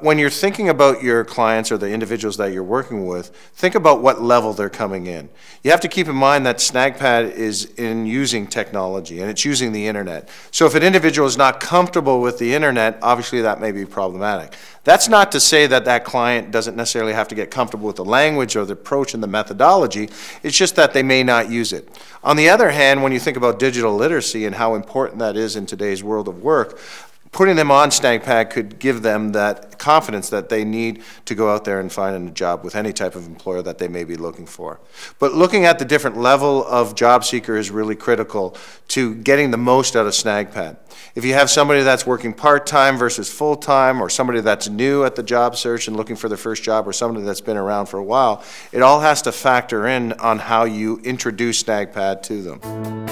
When you're thinking about your clients or the individuals that you're working with, think about what level they're coming in. You have to keep in mind that SnagPad is in using technology and it's using the internet. So if an individual is not comfortable with the internet, obviously that may be problematic. That's not to say that that client doesn't necessarily have to get comfortable with the language or the approach and the methodology. It's just that they may not use it. On the other hand, when you think about digital literacy and how important that is in today's world of work, putting them on SnagPad could give them that confidence that they need to go out there and find a job with any type of employer that they may be looking for. But looking at the different level of job seeker is really critical to getting the most out of SnagPad. If you have somebody that's working part-time versus full-time, or somebody that's new at the job search and looking for their first job, or somebody that's been around for a while, it all has to factor in on how you introduce SnagPad to them.